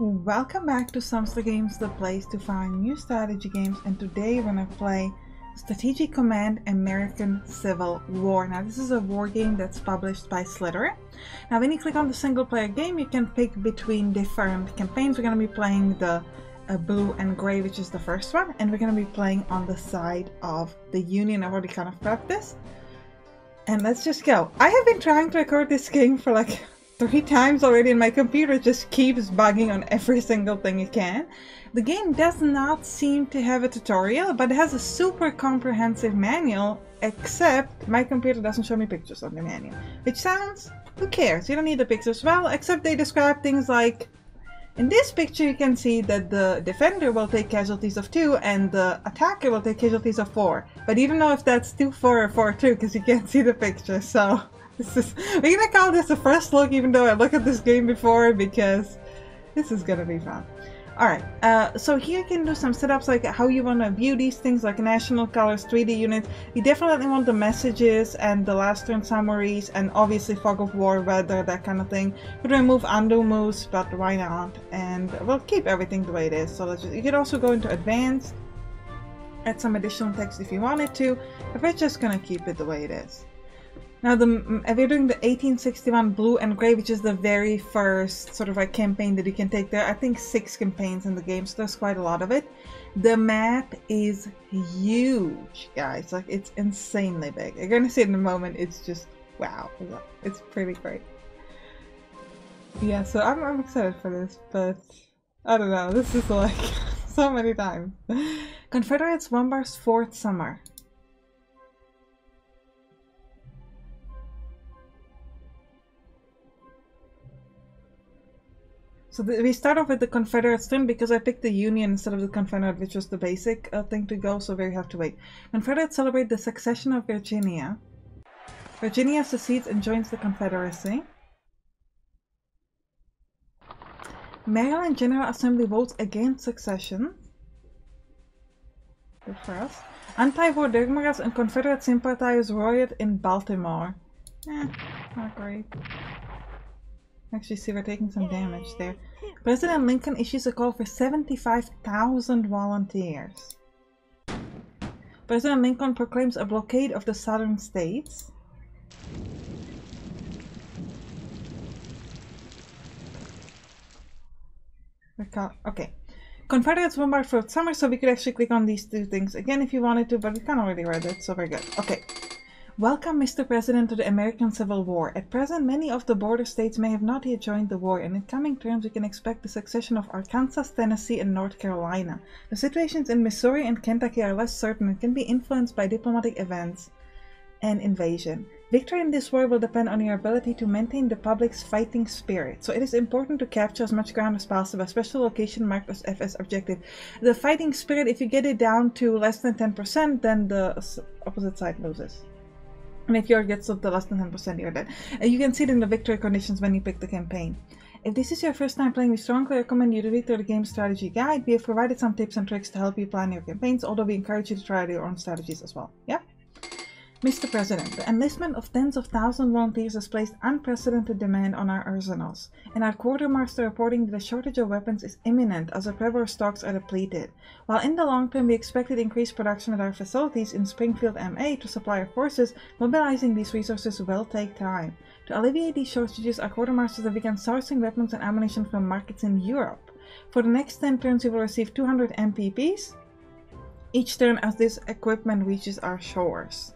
Welcome back to Sampstra Games, the place to find new strategy games, and today we're gonna play Strategic Command American Civil War. Now this is a war game that's published by Slither. Now when you click on the single player game you can pick between different campaigns. We're gonna be playing the uh, blue and gray which is the first one and we're gonna be playing on the side of the Union. I've already kind of prepped this. And let's just go. I have been trying to record this game for like three times already and my computer just keeps bugging on every single thing it can. The game does not seem to have a tutorial, but it has a super comprehensive manual, except my computer doesn't show me pictures of the manual. Which sounds, who cares? You don't need the pictures. Well, except they describe things like in this picture you can see that the defender will take casualties of 2 and the attacker will take casualties of 4. But even don't if that's 2 4 or 4 2 because you can't see the picture, so... This is, we're gonna call this a first look even though I looked at this game before because this is gonna be fun. Alright, uh, so here you can do some setups like how you want to view these things like national colors, 3D units. You definitely want the messages and the last turn summaries and obviously fog of war, weather, that kind of thing. Could remove undo moves, but why not? And we'll keep everything the way it is. So let's just, you could also go into advanced, add some additional text if you wanted to, but we're just gonna keep it the way it is. Now, the, mm, if you're doing the 1861 blue and gray, which is the very first sort of like campaign that you can take there, I think six campaigns in the game, so there's quite a lot of it. The map is huge, guys. Like, it's insanely big. You're gonna see it in a moment. It's just, wow. It's pretty great. Yeah, so I'm, I'm excited for this, but I don't know. This is like so many times. Confederates bombards Fort Sumter. So the, we start off with the Confederate turn because I picked the Union instead of the Confederate, which was the basic uh, thing to go, so we have to wait. Confederates celebrate the succession of Virginia. Virginia secedes and joins the Confederacy. Maryland General Assembly votes against succession. Good. Anti-war Democrats and Confederate sympathizers riot in Baltimore. Eh, not great. Actually, see, we're taking some damage there. President Lincoln issues a call for 75,000 volunteers. President Lincoln proclaims a blockade of the southern states. Okay. Confederates bombard Fort Sumter, so we could actually click on these two things again if you wanted to, but we kind of already read it, so very good. Okay. Welcome, Mr. President, to the American Civil War. At present, many of the border states may have not yet joined the war, and in coming terms we can expect the succession of Arkansas, Tennessee, and North Carolina. The situations in Missouri and Kentucky are less certain and can be influenced by diplomatic events and invasion. Victory in this war will depend on your ability to maintain the public's fighting spirit, so it is important to capture as much ground as possible, especially location marked as FS objective. The fighting spirit, if you get it down to less than 10%, then the opposite side loses. And if yours gets up to less than 10%, you're dead. You can see it in the victory conditions when you pick the campaign. If this is your first time playing, we strongly recommend you to read through the game strategy guide. We have provided some tips and tricks to help you plan your campaigns, although we encourage you to try out your own strategies as well. Yeah? Mr. President, the enlistment of tens of thousands of volunteers has placed unprecedented demand on our arsenals, and our quartermaster reporting that a shortage of weapons is imminent as our Prevor stocks are depleted. While in the long term we expected increased production at our facilities in Springfield MA to supply our forces, mobilizing these resources will take time. To alleviate these shortages, our quartermasters have begun sourcing weapons and ammunition from markets in Europe. For the next 10 turns we will receive 200 MPPs each turn as this equipment reaches our shores.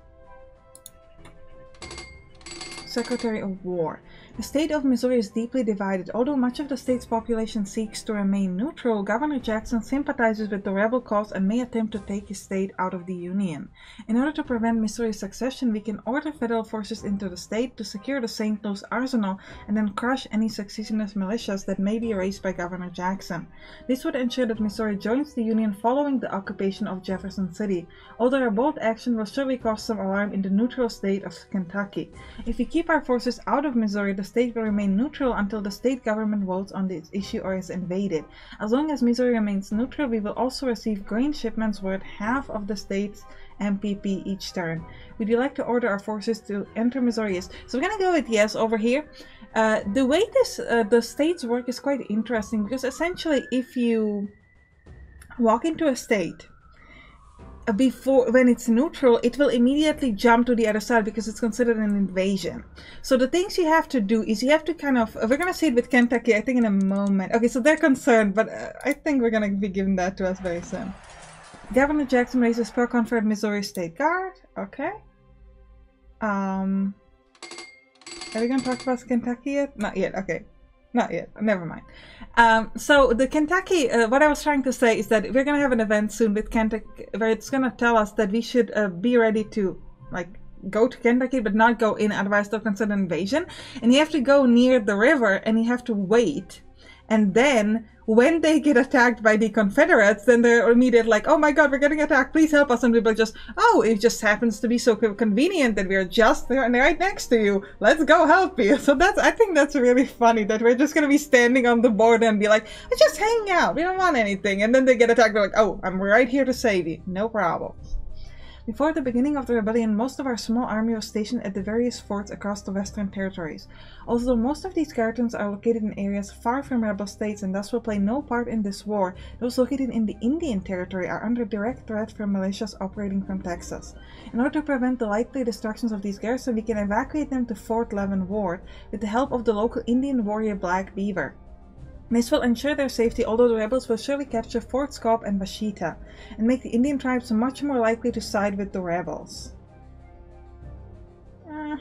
Secretary of War. The state of Missouri is deeply divided. Although much of the state's population seeks to remain neutral, Governor Jackson sympathizes with the rebel cause and may attempt to take his state out of the Union. In order to prevent Missouri's succession, we can order federal forces into the state to secure the St. Louis arsenal and then crush any secessionist militias that may be raised by Governor Jackson. This would ensure that Missouri joins the Union following the occupation of Jefferson City, although a bold action will surely cause some alarm in the neutral state of Kentucky. If we keep our forces out of Missouri, the state will remain neutral until the state government votes on this issue or is invaded. As long as Missouri remains neutral, we will also receive grain shipments worth half of the state's MPP each turn. Would you like to order our forces to enter Missouri? Yes. So we're gonna go with yes over here. Uh, the way this uh, the states work is quite interesting because essentially if you walk into a state before when it's neutral it will immediately jump to the other side because it's considered an invasion. So the things you have to do is you have to kind of we're gonna see it with kentucky i think in a moment. Okay so they're concerned but uh, i think we're gonna be giving that to us very soon. Governor jackson raises per conferred missouri state guard. Okay. Um are we gonna talk about kentucky yet? Not yet. Okay. Not yet. Never mind. Um, so the Kentucky, uh, what I was trying to say is that we're gonna have an event soon with Kentucky where it's gonna tell us that we should uh, be ready to like go to Kentucky but not go in, otherwise they'll consider invasion. And you have to go near the river and you have to wait, and then when they get attacked by the Confederates, then they're immediately like, oh my god, we're getting attacked, please help us. And people just, oh, it just happens to be so convenient that we're just there and right next to you. Let's go help you. So that's, I think that's really funny that we're just going to be standing on the border and be like, just hang out. We don't want anything. And then they get attacked. They're like, oh, I'm right here to save you. No problem. Before the beginning of the rebellion, most of our small army was stationed at the various forts across the western territories. Although most of these garrisons are located in areas far from rebel states and thus will play no part in this war, those located in the Indian Territory are under direct threat from militias operating from Texas. In order to prevent the likely destructions of these garrisons, we can evacuate them to Fort Leavenworth with the help of the local Indian warrior Black Beaver. This will ensure their safety, although the rebels will surely capture Forts Cobb and Washita, and make the Indian tribes much more likely to side with the rebels. Uh,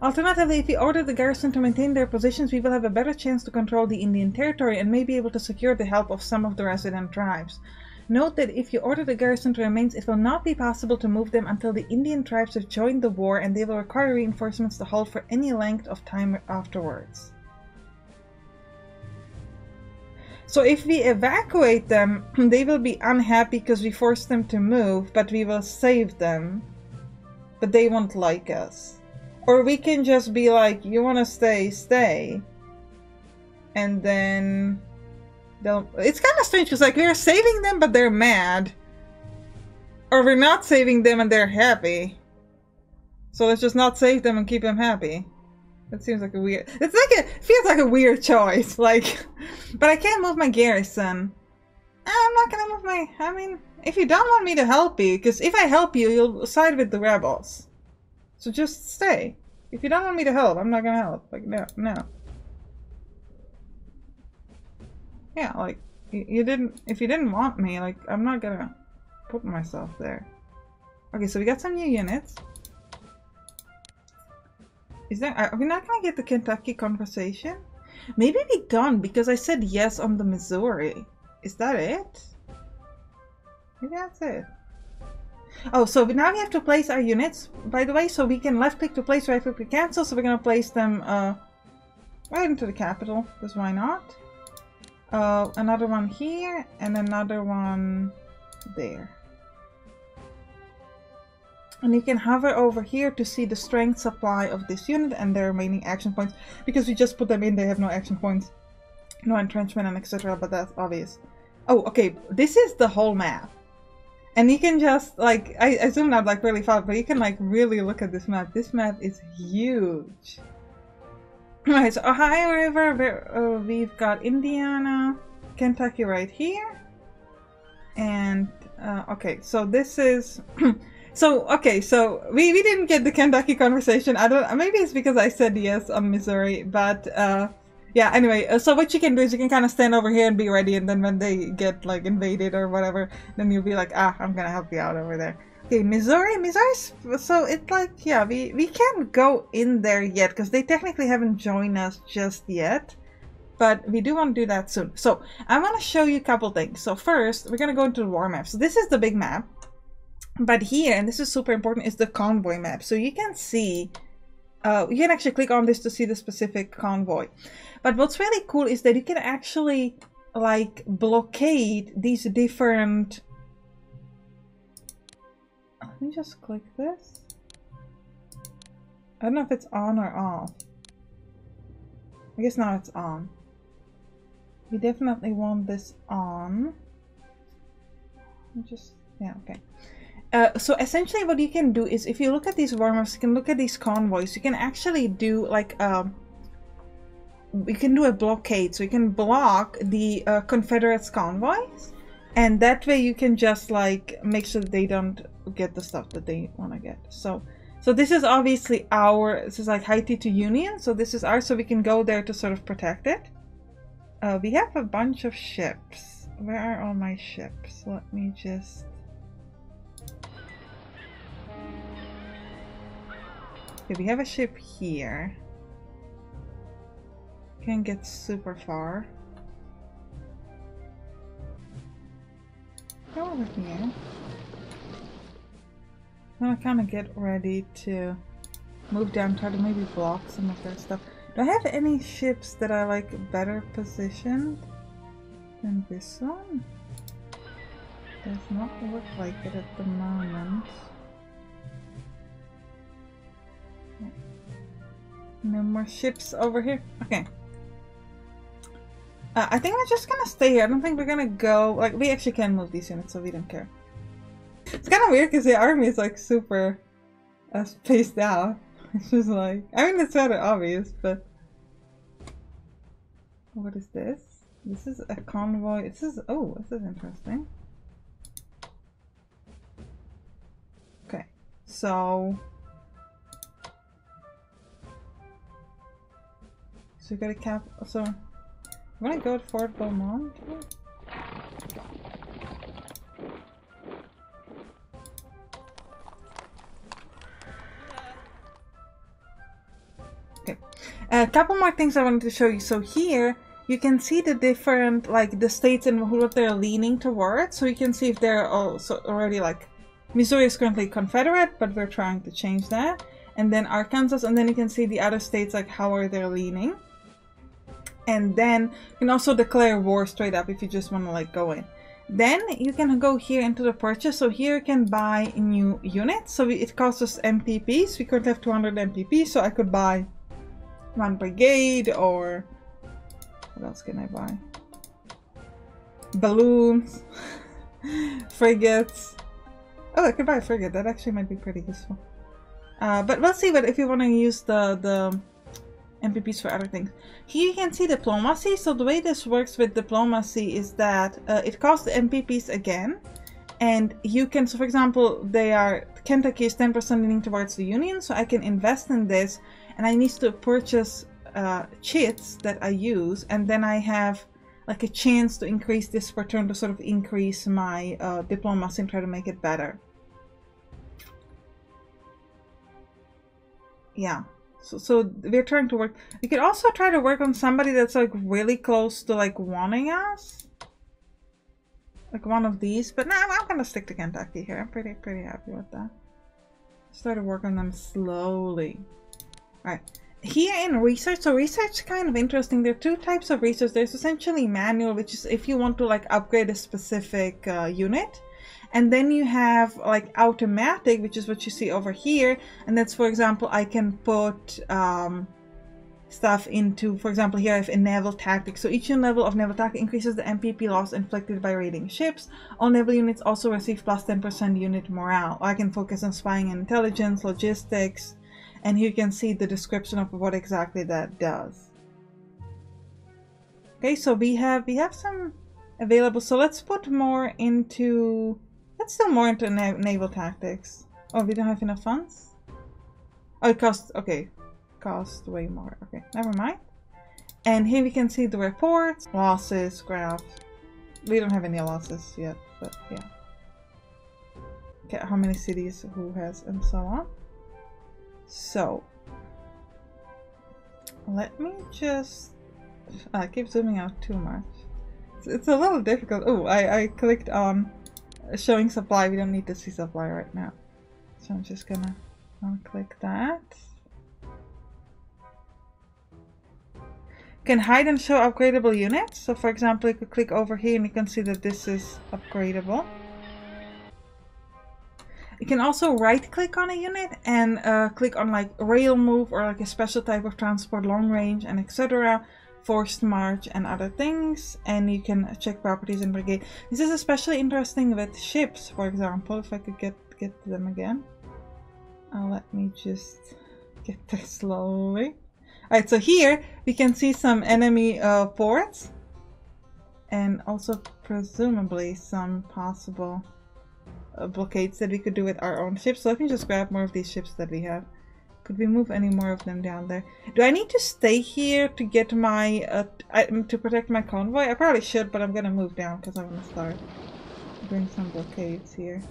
alternatively, if we order the garrison to maintain their positions, we will have a better chance to control the Indian territory and may be able to secure the help of some of the resident tribes. Note that if you order the garrison to remain, it will not be possible to move them until the Indian tribes have joined the war and they will require reinforcements to hold for any length of time afterwards. So if we evacuate them, they will be unhappy because we forced them to move, but we will save them. But they won't like us. Or we can just be like, you want to stay, stay. And then they'll... It's kind of strange because like we're saving them, but they're mad. Or we're not saving them and they're happy. So let's just not save them and keep them happy. That seems like a weird. It's like a feels like a weird choice. Like, but I can't move my garrison. Eh, I'm not gonna move my. I mean, if you don't want me to help you, because if I help you, you'll side with the rebels. So just stay. If you don't want me to help, I'm not gonna help. Like, no, no. Yeah, like you, you didn't. If you didn't want me, like, I'm not gonna put myself there. Okay, so we got some new units. Is that are we not gonna get the Kentucky conversation? Maybe we don't because I said yes on the Missouri. Is that it? Maybe that's it. Oh, so now we have to place our units, by the way, so we can left click to place, right click to cancel, so we're gonna place them uh, right into the capital, because why not? Uh, another one here, and another one there. And you can hover over here to see the strength supply of this unit and their remaining action points. Because we just put them in, they have no action points. No entrenchment and etc. But that's obvious. Oh, okay. This is the whole map. And you can just, like, I, I zoomed out like really far, but you can like really look at this map. This map is huge. Right, so Ohio River, uh, we've got Indiana, Kentucky right here. And, uh, okay, so this is... So okay, so we, we didn't get the Kentucky conversation. I don't. Maybe it's because I said yes on Missouri, but uh, yeah. Anyway, uh, so what you can do is you can kind of stand over here and be ready, and then when they get like invaded or whatever, then you'll be like, ah, I'm gonna help you out over there. Okay, Missouri, Missouri. So it's like yeah, we we can't go in there yet because they technically haven't joined us just yet but we do want to do that soon. So I want to show you a couple things. So first, we're going to go into the war map. So this is the big map. But here, and this is super important, is the convoy map. So you can see, uh, you can actually click on this to see the specific convoy. But what's really cool is that you can actually like blockade these different... Let me just click this. I don't know if it's on or off. I guess now it's on. We definitely want this on. Just, yeah, okay. Uh, so essentially what you can do is if you look at these warm-ups, you can look at these convoys, you can actually do like, um, we can do a blockade. So you can block the uh, Confederates convoys and that way you can just like make sure that they don't get the stuff that they want to get. So so this is obviously our, this is like Haiti to Union. So this is ours, so we can go there to sort of protect it. Uh, we have a bunch of ships. Where are all my ships? Let me just... Okay, we have a ship here. Can't get super far. Go over here. I'm gonna kind of get ready to move down, try to maybe block some of their stuff. Do I have any ships that are like better positioned than this one? Does not look like it at the moment. No more ships over here. Okay. Uh, I think we're just gonna stay here. I don't think we're gonna go. Like, we actually can move these units, so we don't care. It's kind of weird because the army is like super uh, spaced out. It's just like, I mean, it's rather obvious, but. What is this? This is a convoy. This is, oh, this is interesting. Okay, so. So we got a cap. So, I'm gonna go to Fort Beaumont. A couple more things I wanted to show you. So here, you can see the different, like the states and what they're leaning towards. So you can see if they're also already like, Missouri is currently Confederate, but we're trying to change that. And then Arkansas, and then you can see the other states, like how are they leaning. And then you can also declare war straight up if you just want to like go in. Then you can go here into the purchase. So here you can buy new units. So it costs us MPPs. We currently have 200 MPP, so I could buy one brigade or what else can I buy? Balloons, frigates. Oh, I could buy a frigate. That actually might be pretty useful. Uh, but we'll see. But if you want to use the the MPPs for other things, here you can see diplomacy. So the way this works with diplomacy is that uh, it costs the MPPs again, and you can. So for example, they are Kentucky is 10% leaning towards the Union, so I can invest in this and I need to purchase uh, cheats that I use and then I have like a chance to increase this per turn to sort of increase my uh, diplomacy and try to make it better. Yeah, so, we're trying to work. We could also try to work on somebody that's like really close to like wanting us. Like one of these, but now nah, I'm gonna stick to Kentucky here. I'm pretty, pretty happy with that. Started working on them slowly. Right. Here in research, so research is kind of interesting. There are two types of research. There's essentially manual, which is if you want to like upgrade a specific uh, unit. And then you have like automatic, which is what you see over here. And that's, for example, I can put um, stuff into, for example, here I have a naval tactic. So each level of naval tactic increases the MPP loss inflicted by raiding ships. All naval units also receive plus 10% unit morale. I can focus on spying and intelligence, logistics, and here you can see the description of what exactly that does. Okay, so we have we have some available. So let's put more into let's do more into na naval tactics. Oh, we don't have enough funds. Oh, it costs okay, cost way more. Okay, never mind. And here we can see the reports, losses, graph. We don't have any losses yet, but yeah. Okay, how many cities, who has, and so on. So, let me just... I keep zooming out too much. It's, it's a little difficult. Oh, I, I clicked on showing supply. We don't need to see supply right now. So I'm just gonna click that. can hide and show upgradable units. So for example, you could click over here and you can see that this is upgradable. You can also right click on a unit and uh, click on like rail move or like a special type of transport, long range and etc. Forced march and other things. And you can check properties in brigade. This is especially interesting with ships, for example, if I could get, get them again. Uh, let me just get there slowly. Alright, so here we can see some enemy uh, ports and also presumably some possible uh, blockades that we could do with our own ships. So let me just grab more of these ships that we have. Could we move any more of them down there? Do I need to stay here to get my, uh, to protect my convoy? I probably should, but I'm gonna move down because I want to start doing some blockades here.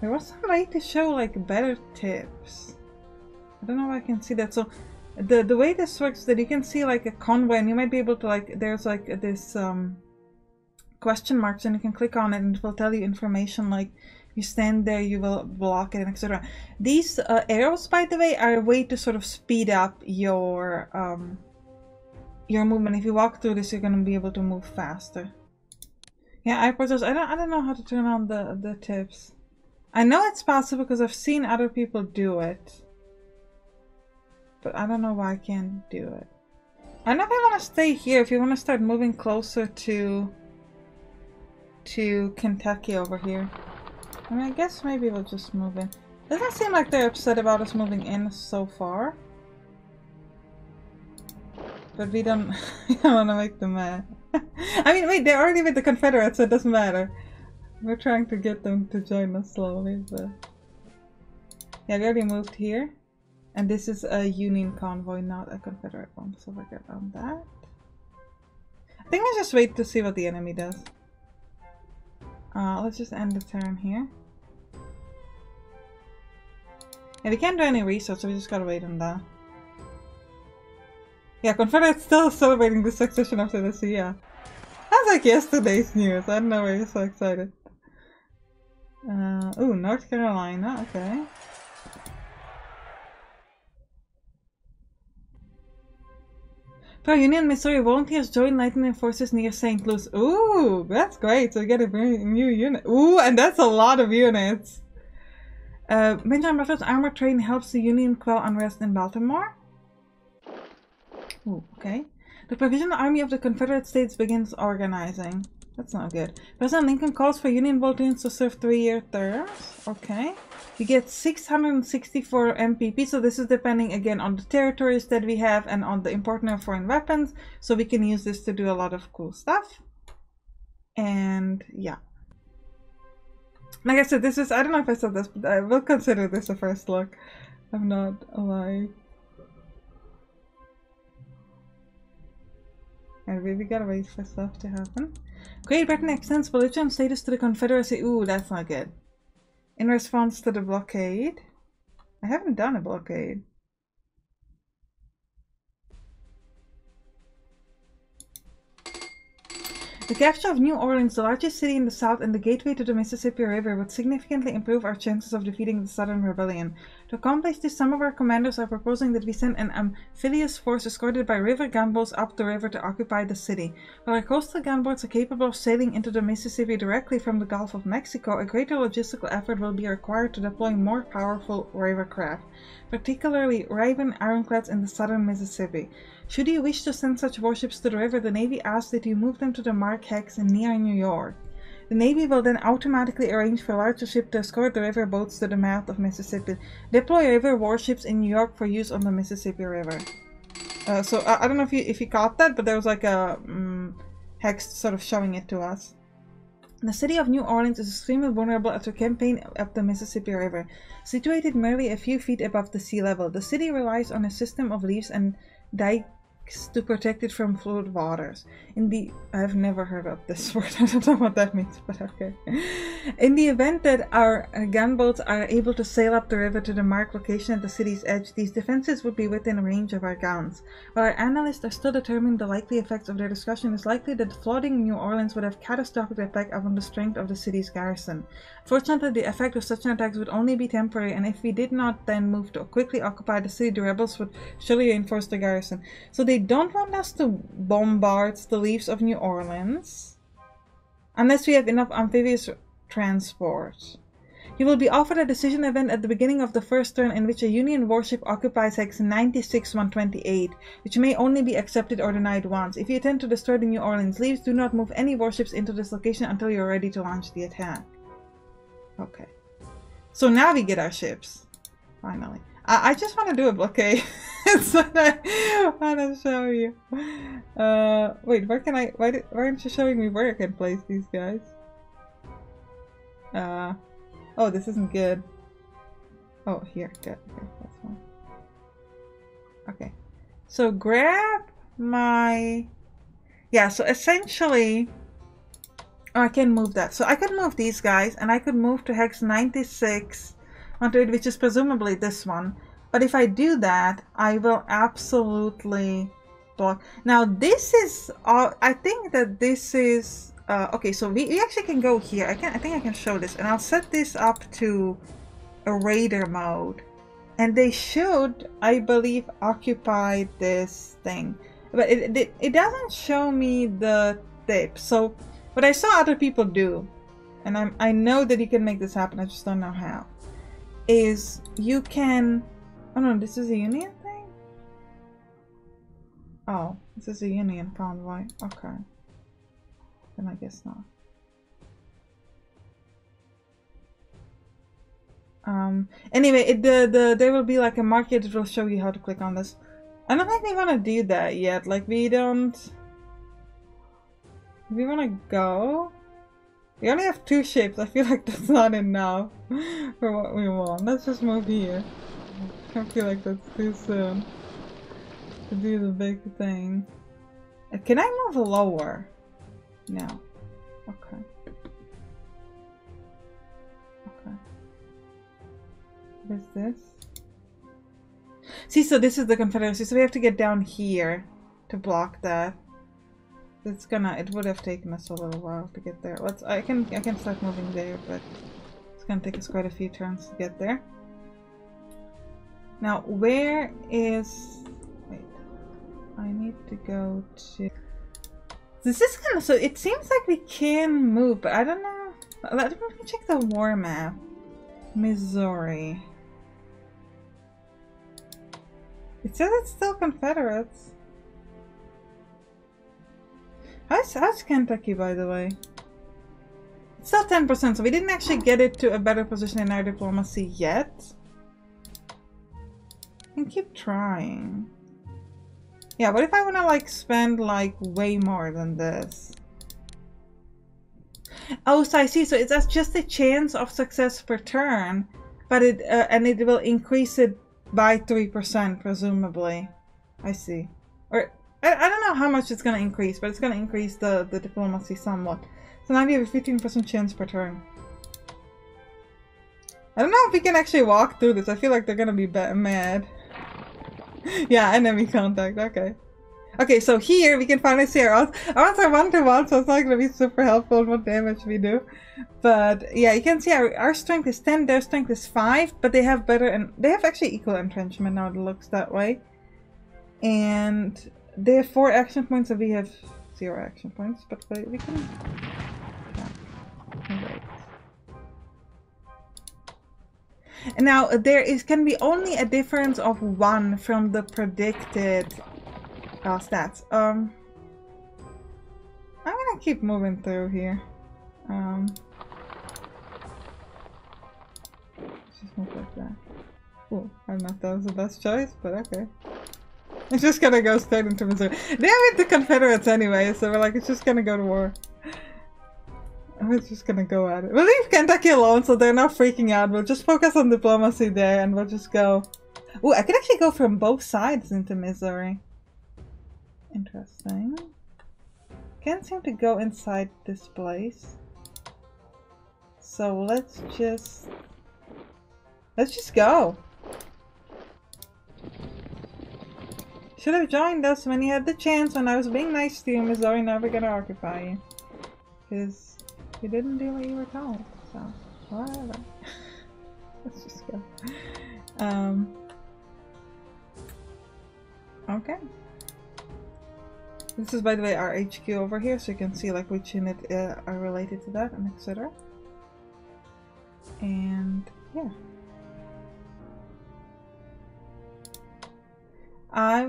There was some way to show like better tips. I don't know if I can see that. So the the way this works that you can see like a convoy and you might be able to like there's like this um question marks and you can click on it and it will tell you information like you stand there you will block it etc these uh, arrows by the way are a way to sort of speed up your um your movement. If you walk through this you're going to be able to move faster. Yeah i propose i don't i don't know how to turn on the the tips. I know it's possible because I've seen other people do it. But I don't know why I can't do it. I know if I want to stay here, if you want to start moving closer to to Kentucky over here. I mean, I guess maybe we'll just move in. Doesn't seem like they're upset about us moving in so far. But we don't, we don't want to make them mad. I mean, wait, they're already with the Confederates, so it doesn't matter. We're trying to get them to join us slowly, but... Yeah, we already moved here. And this is a Union convoy, not a Confederate one, so we're good on that. I think we just wait to see what the enemy does. Uh, let's just end the turn here. Yeah, we can't do any research, so we just gotta wait on that. Yeah, Confederate's still celebrating the succession of Tennessee, yeah. That's like yesterday's news. I don't know why you're so excited. Uh, oh, North Carolina, okay. Pro Union Missouri volunteers join Lyon's forces near St. Louis. Ooh, that's great. So we get a new unit. Ooh, and that's a lot of units. Uh, Benjamin Butler's armor train helps the Union quell unrest in Baltimore. Ooh, okay. The Provisional Army of the Confederate States begins organizing. That's not good. President Lincoln calls for Union volunteers to serve three-year terms. Okay. You get 664 MPP, so this is depending again on the territories that we have and on the importing of foreign weapons. So we can use this to do a lot of cool stuff. And yeah. Like I said, this is, I don't know if I said this, but I will consider this a first look. I'm not alive. Anyway, we gotta wait for stuff to happen. Great Britain extends belligerent status to the Confederacy. Ooh, that's not good. In response to the blockade. I haven't done a blockade. The capture of New Orleans, the largest city in the south and the gateway to the Mississippi River, would significantly improve our chances of defeating the Southern Rebellion. To accomplish this, some of our commanders are proposing that we send an amphibious force escorted by river gunboats up the river to occupy the city. While our coastal gunboats are capable of sailing into the Mississippi directly from the Gulf of Mexico, a greater logistical effort will be required to deploy more powerful river craft, particularly Raven ironclads in the southern Mississippi. Should you wish to send such warships to the river, the Navy asks that you move them to the Mark Hex near New York. The Navy will then automatically arrange for larger ships to escort the river boats to the mouth of Mississippi. Deploy river warships in New York for use on the Mississippi River. Uh, so I, don't know if you if you caught that, but there was like a um, hex sort of showing it to us. The city of New Orleans is extremely vulnerable after campaign up the Mississippi River. Situated merely a few feet above the sea level, the city relies on a system of leaves and dike to protect it from flood waters. In the I've never heard of this word. I don't know what that means, but okay. In the event that our uh, gunboats are able to sail up the river to the marked location at the city's edge, these defenses would be within range of our guns. While our analysts are still determining the likely effects of their discussion, it's likely that flooding New Orleans would have catastrophic effect upon the strength of the city's garrison. Fortunately, the effect of such an attack would only be temporary, and if we did not then move to quickly occupy the city, the rebels would surely reinforce the garrison. So they don't want us to bombard the leaves of New Orleans. Unless we have enough amphibious transport. You will be offered a decision event at the beginning of the first turn in which a Union warship occupies hex 96-128, which may only be accepted or denied once. If you attempt to destroy the New Orleans leaves, do not move any warships into this location until you are ready to launch the attack. Okay. So now we get our ships. Finally. I, I just want to do a blockade. so I want to show you. Uh, wait, where can I... Why, did, why aren't you showing me where I can place these guys? Uh... Oh, this isn't good. Oh, here. Good. Okay, that's fine. Okay. So grab my... Yeah, so essentially... Oh, I can move that. So I could move these guys, and I could move to hex 96 onto it, which is presumably this one. But if I do that, I will absolutely block. Now, this is... Uh, I think that this is uh, okay, so we, we actually can go here. I can I think I can show this, and I'll set this up to a raider mode, and they should, I believe, occupy this thing. But it, it, it doesn't show me the tip. So what I saw other people do, and I'm I know that you can make this happen. I just don't know how. Is you can. Oh no, this is a union thing. Oh, this is a union convoy. Okay. Then I guess not. Um, anyway, it, the, the, there will be like a market that will show you how to click on this. I don't think we want to do that yet. Like, we don't... We want to go? We only have two ships. I feel like that's not enough for what we want. Let's just move here. I feel like that's too soon to do the big thing. Uh, can I move lower? No. Okay. Okay. What is this? See, so this is the Confederacy, so we have to get down here to block that. It's gonna, it would have taken us a little while to get there. Let's, I can, I can start moving there, but it's gonna take us quite a few turns to get there. Now, where is, wait, I need to go to, this is kind of so. It seems like we can move, but I don't know. Let me check the war map. Missouri. It says it's still Confederates. How's, how's Kentucky, by the way? It's still 10%, so we didn't actually get it to a better position in our diplomacy yet. And keep trying. Yeah, but if I want to like spend like way more than this? Oh, so I see. So it's just a chance of success per turn, but it uh, and it will increase it by three percent presumably. I see. I, I don't know how much it's gonna increase, but it's gonna increase the the diplomacy somewhat. So now we have a fifteen percent chance per turn. I don't know if we can actually walk through this. I feel like they're gonna be mad. yeah, enemy contact, okay. Okay, so here we can finally see our odds. Our odds are 1 to 1, so it's not going to be super helpful what damage we do. But yeah, you can see our, our strength is 10, their strength is 5, but they have better, and they have actually equal entrenchment now it looks that way. And they have 4 action points, and we have 0 action points, but we can... And now there is can be only a difference of one from the predicted uh, stats. Um, I'm gonna keep moving through here. Um, just move like that. Oh, I don't know if that was the best choice, but okay. It's just gonna go straight into Missouri. They have the Confederates anyway, so we're like, it's just gonna go to war. We're just gonna go at it. We'll leave Kentucky alone so they're not freaking out. We'll just focus on diplomacy there and we'll just go. Oh, I could actually go from both sides into Missouri. Interesting. Can't seem to go inside this place. So let's just... Let's just go. Should have joined us when you had the chance when I was being nice to you, Missouri never gonna occupy you. Because you didn't do what you were told, so Whatever. Let's just go. Um, okay. This is, by the way, our HQ over here, so you can see like which unit uh, are related to that and etc. And yeah. I,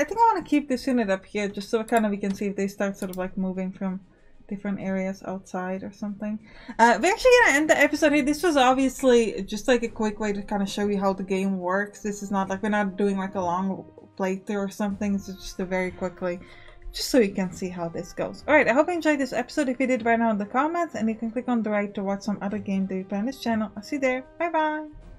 I think I want to keep this unit up here just so kind of we can see if they start sort of like moving from different areas outside or something. Uh, we're actually gonna end the episode here. This was obviously just like a quick way to kind of show you how the game works. This is not like we're not doing like a long playthrough or something. It's just a very quickly just so you can see how this goes. Alright, I hope you enjoyed this episode. If you did, write down in the comments and you can click on the right to watch some other game that you play on this channel. I'll see you there. Bye bye!